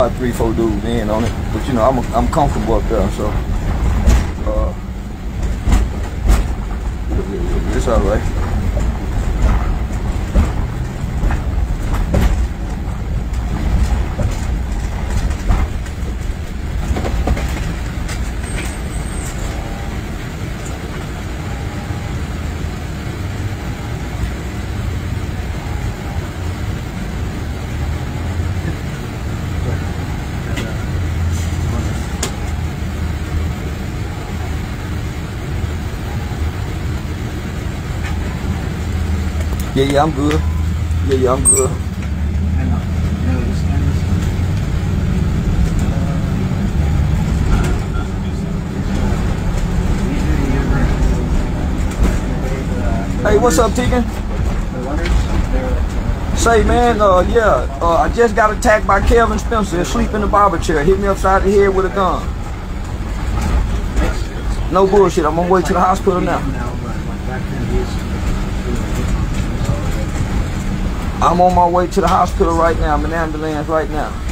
about three, four dudes in on it, but you know, I'm I'm comfortable up there, so uh, it's all right. Yeah, yeah, I'm good. Yeah, yeah, I'm good. Hey, what's up, Tegan? Say, man, uh, yeah, uh, I just got attacked by Kevin Spencer asleep in the barber chair. Hit me upside the head with a gun. No bullshit. I'm on my way to the hospital now. I'm on my way to the hospital right now. I'm in ambulance right now.